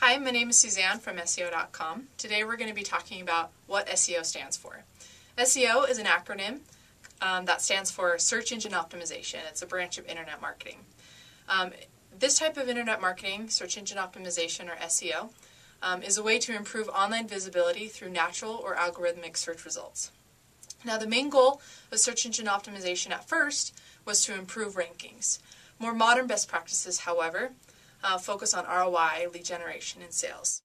Hi, my name is Suzanne from SEO.com. Today we're going to be talking about what SEO stands for. SEO is an acronym um, that stands for Search Engine Optimization. It's a branch of internet marketing. Um, this type of internet marketing, search engine optimization or SEO, um, is a way to improve online visibility through natural or algorithmic search results. Now, the main goal of search engine optimization at first was to improve rankings. More modern best practices, however, uh, focus on ROI, lead generation, and sales.